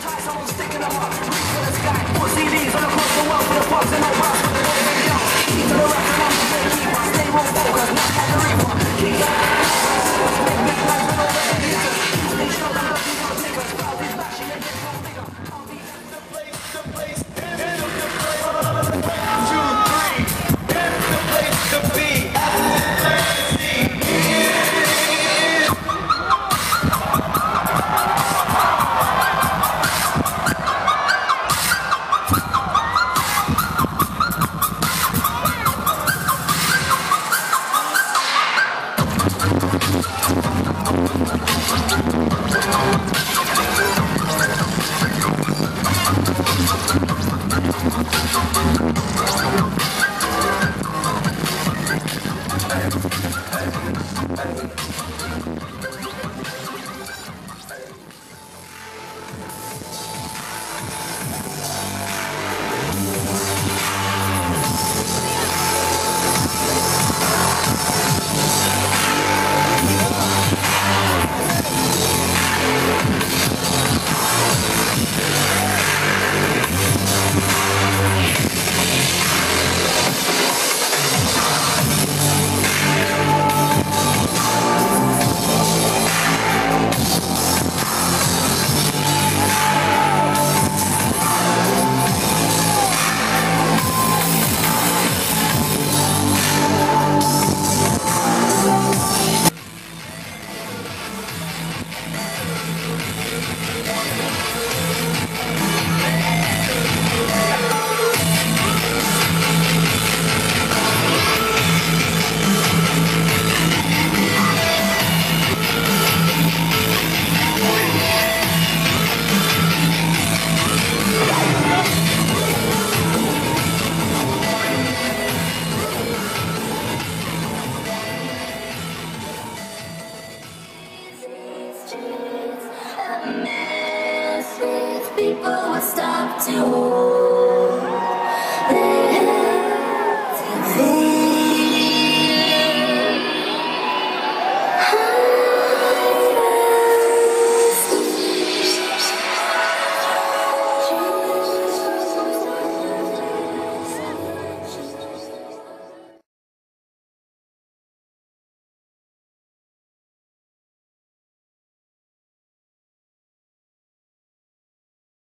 hypnotize all Thank to